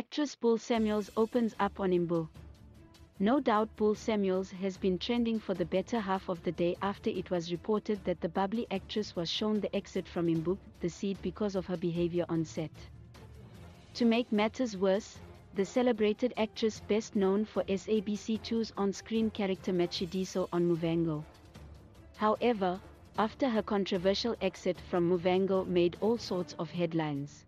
Actress Buhle Samuels opens up on Imbewu. No doubt Buhle Samuels has been trending for the better half of the day after it was reported that the bubbly actress was shown the exit from Imbewu, the seed because of her behavior on set. To make matters worse, the celebrated actress best known for SABC2's on-screen character Matshidiso on Muvhango. However, after her controversial exit from Muvhango made all sorts of headlines.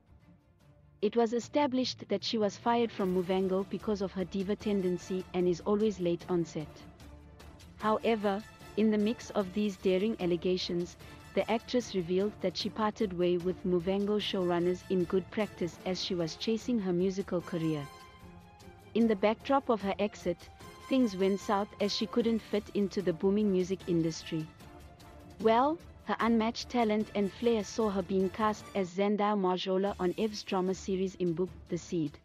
It was established that she was fired from Muvhango because of her diva tendency and is always late on set. However, in the mix of these daring allegations, the actress revealed that she parted way with Muvhango showrunners in good practice as she was chasing her musical career. In the backdrop of her exit, things went south as she couldn't fit into the booming music industry. Well, her unmatched talent and flair saw her being cast as Zendaya Marjola on Ev's drama series Imbewu, The Seed.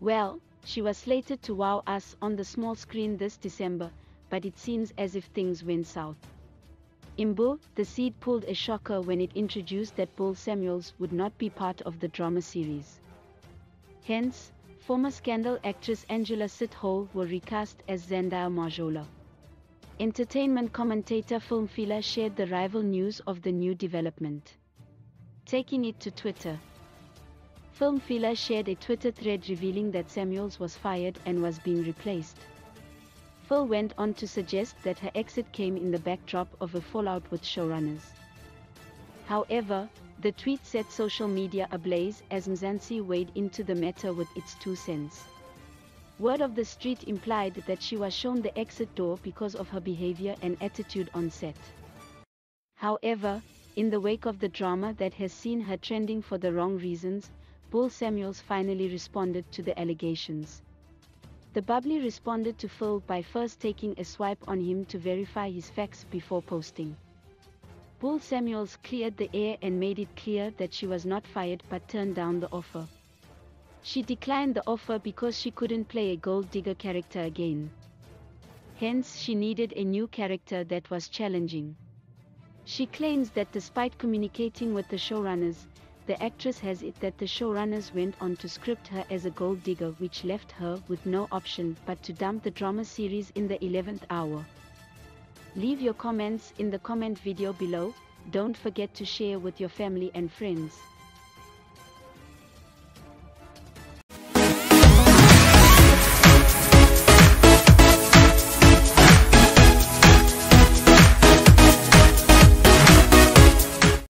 Well, she was slated to wow us on the small screen this December, but it seems as if things went south. Imbewu, The Seed pulled a shocker when it introduced that Buhle Samuels would not be part of the drama series. Hence, former Scandal actress Angela Sithole were recast as Zendaya Majola. Entertainment commentator Phil Mphela shared the rival news of the new development. Taking it to Twitter. Phil Mphela shared a Twitter thread revealing that Samuels was fired and was being replaced. Phil went on to suggest that her exit came in the backdrop of a fallout with showrunners. However, the tweet set social media ablaze as Mzansi weighed into the matter with its two cents. Word of the street implied that she was shown the exit door because of her behavior and attitude on set. However, in the wake of the drama that has seen her trending for the wrong reasons, Buhle Samuels finally responded to the allegations. The bubbly responded to Phil by first taking a swipe on him to verify his facts before posting. Buhle Samuels cleared the air and made it clear that she was not fired but turned down the offer. She declined the offer because she couldn't play a gold digger character again. Hence, she needed a new character that was challenging. She claims that despite communicating with the showrunners, the actress has it that the showrunners went on to script her as a gold digger which left her with no option but to dump the drama series in the 11th hour. Leave your comments in the comment video below, don't forget to share with your family and friends.